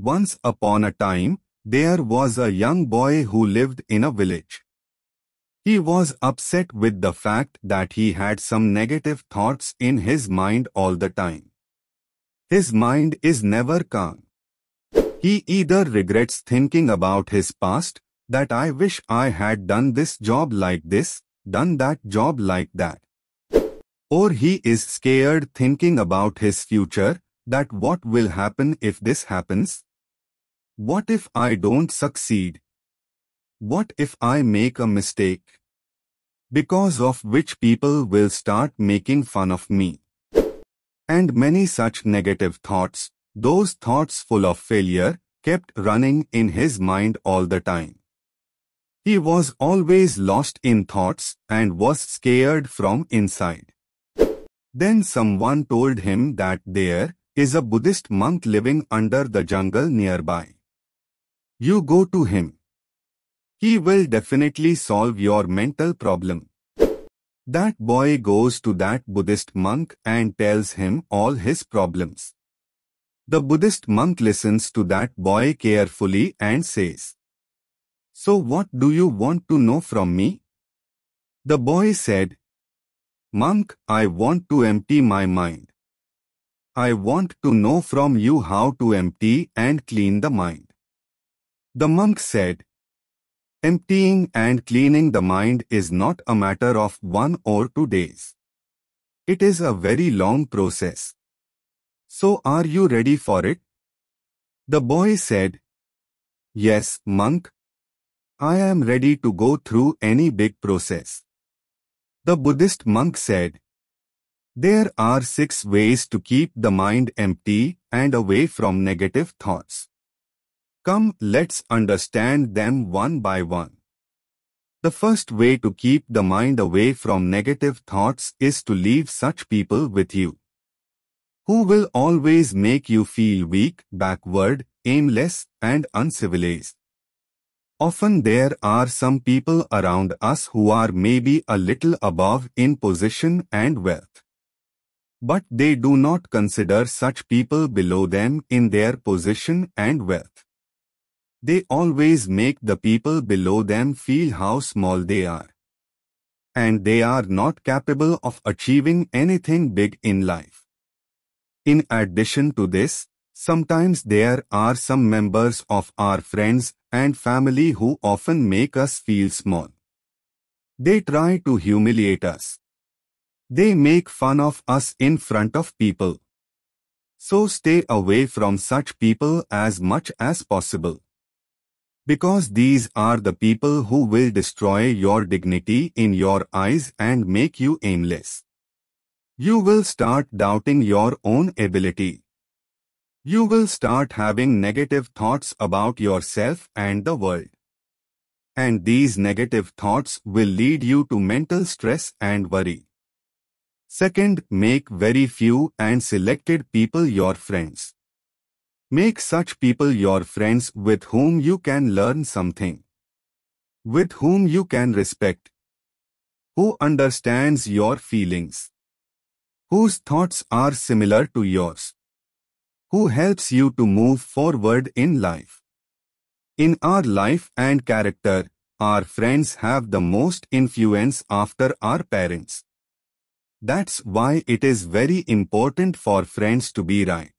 Once upon a time, there was a young boy who lived in a village. He was upset with the fact that he had some negative thoughts in his mind all the time. His mind is never calm. He either regrets thinking about his past, that I wish I had done this job like this, done that job like that. Or he is scared thinking about his future, that what will happen if this happens? What if I don't succeed? What if I make a mistake? Because of which people will start making fun of me. And many such negative thoughts, those thoughts full of failure, kept running in his mind all the time. He was always lost in thoughts and was scared from inside. Then someone told him that there is a Buddhist monk living under the jungle nearby. You go to him. He will definitely solve your mental problem. That boy goes to that Buddhist monk and tells him all his problems. The Buddhist monk listens to that boy carefully and says, So what do you want to know from me? The boy said, Monk, I want to empty my mind. I want to know from you how to empty and clean the mind. The monk said, Emptying and cleaning the mind is not a matter of one or two days. It is a very long process. So are you ready for it? The boy said, Yes, monk. I am ready to go through any big process. The Buddhist monk said, There are six ways to keep the mind empty and away from negative thoughts. Come, let's understand them one by one. The first way to keep the mind away from negative thoughts is to leave such people with you who will always make you feel weak, backward, aimless, and uncivilized. Often there are some people around us who are maybe a little above in position and wealth. But they do not consider such people below them in their position and wealth. They always make the people below them feel how small they are. And they are not capable of achieving anything big in life. In addition to this, sometimes there are some members of our friends and family who often make us feel small. They try to humiliate us. They make fun of us in front of people. So stay away from such people as much as possible because these are the people who will destroy your dignity in your eyes and make you aimless. You will start doubting your own ability. You will start having negative thoughts about yourself and the world. And these negative thoughts will lead you to mental stress and worry. Second, make very few and selected people your friends. Make such people your friends with whom you can learn something, with whom you can respect, who understands your feelings, whose thoughts are similar to yours, who helps you to move forward in life. In our life and character, our friends have the most influence after our parents. That's why it is very important for friends to be right.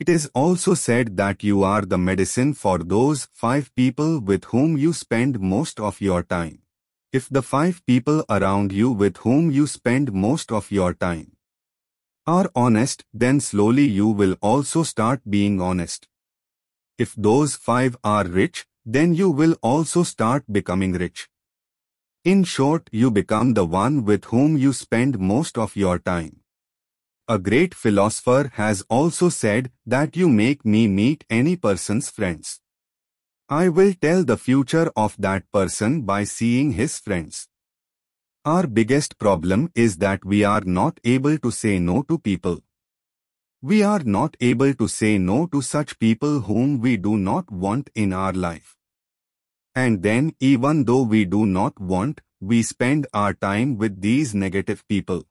It is also said that you are the medicine for those five people with whom you spend most of your time. If the five people around you with whom you spend most of your time are honest, then slowly you will also start being honest. If those five are rich, then you will also start becoming rich. In short, you become the one with whom you spend most of your time. A great philosopher has also said that you make me meet any person's friends. I will tell the future of that person by seeing his friends. Our biggest problem is that we are not able to say no to people. We are not able to say no to such people whom we do not want in our life. And then even though we do not want, we spend our time with these negative people.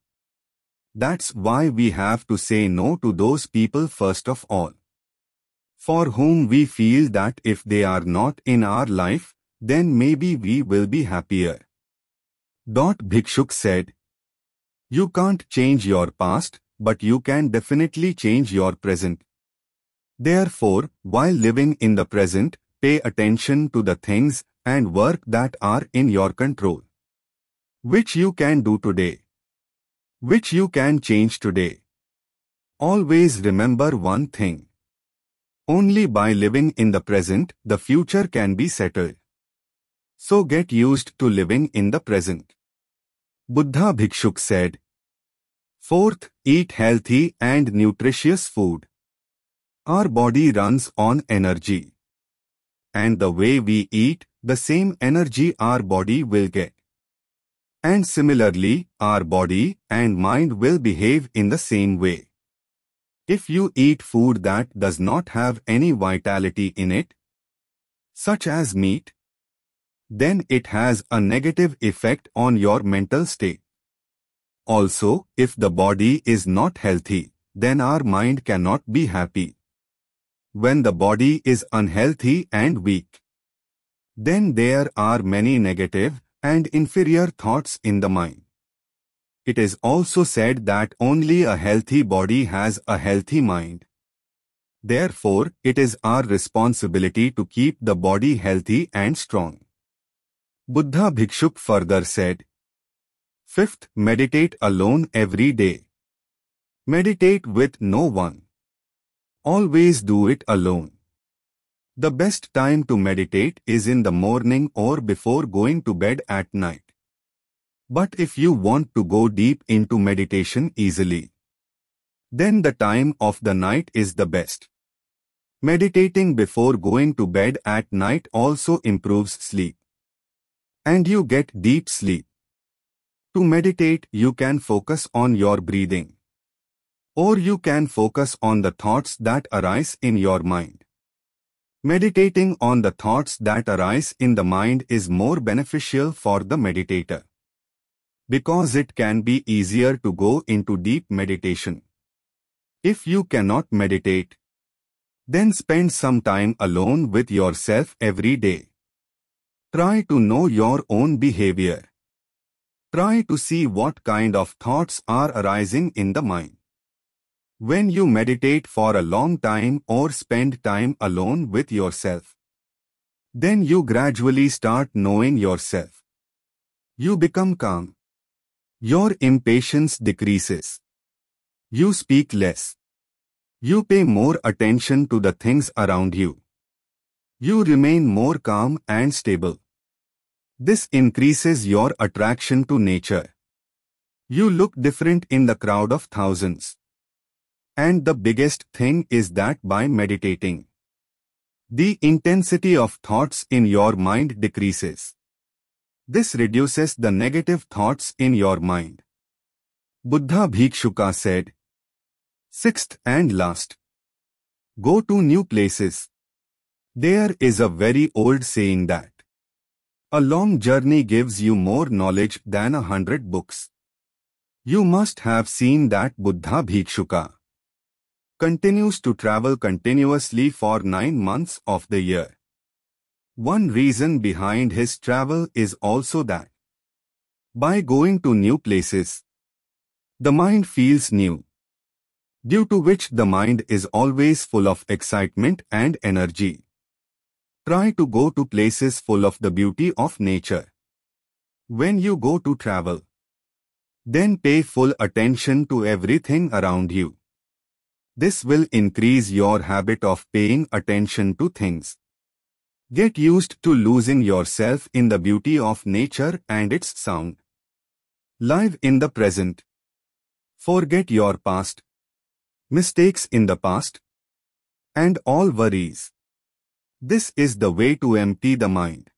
That's why we have to say no to those people first of all. for whom we feel that if they are not in our life, then maybe we will be happier. Dot Bhikshuk said, You can't change your past, but you can definitely change your present. Therefore, while living in the present, pay attention to the things and work that are in your control. Which you can do today. Which you can change today. Always remember one thing. Only by living in the present, the future can be settled. So get used to living in the present. Buddha Bhikshuk said. Fourth, eat healthy and nutritious food. Our body runs on energy. And the way we eat, the same energy our body will get. And similarly, our body and mind will behave in the same way. If you eat food that does not have any vitality in it, such as meat, then it has a negative effect on your mental state. Also, if the body is not healthy, then our mind cannot be happy when the body is unhealthy and weak. Then there are many negative and inferior thoughts in the mind. It is also said that only a healthy body has a healthy mind. Therefore, it is our responsibility to keep the body healthy and strong. Buddha Bhikshuk further said, Fifth, meditate alone every day. Meditate with no one. Always do it alone. The best time to meditate is in the morning or before going to bed at night. But if you want to go deep into meditation easily, then the time of the night is the best. Meditating before going to bed at night also improves sleep. And you get deep sleep. To meditate, you can focus on your breathing. Or you can focus on the thoughts that arise in your mind. Meditating on the thoughts that arise in the mind is more beneficial for the meditator. Because it can be easier to go into deep meditation. If you cannot meditate, then spend some time alone with yourself every day. Try to know your own behavior. Try to see what kind of thoughts are arising in the mind. When you meditate for a long time or spend time alone with yourself, then you gradually start knowing yourself. You become calm. Your impatience decreases. You speak less. You pay more attention to the things around you. You remain more calm and stable. This increases your attraction to nature. You look different in the crowd of thousands. And the biggest thing is that by meditating, the intensity of thoughts in your mind decreases. This reduces the negative thoughts in your mind. Buddha Bhikshuka said, Sixth and last. Go to new places. There is a very old saying that a long journey gives you more knowledge than a hundred books. You must have seen that Buddha Bhikshuka continues to travel continuously for nine months of the year. One reason behind his travel is also that by going to new places, the mind feels new, due to which the mind is always full of excitement and energy. Try to go to places full of the beauty of nature. When you go to travel, then pay full attention to everything around you. This will increase your habit of paying attention to things. Get used to losing yourself in the beauty of nature and its sound. Live in the present. Forget your past. Mistakes in the past. And all worries. This is the way to empty the mind.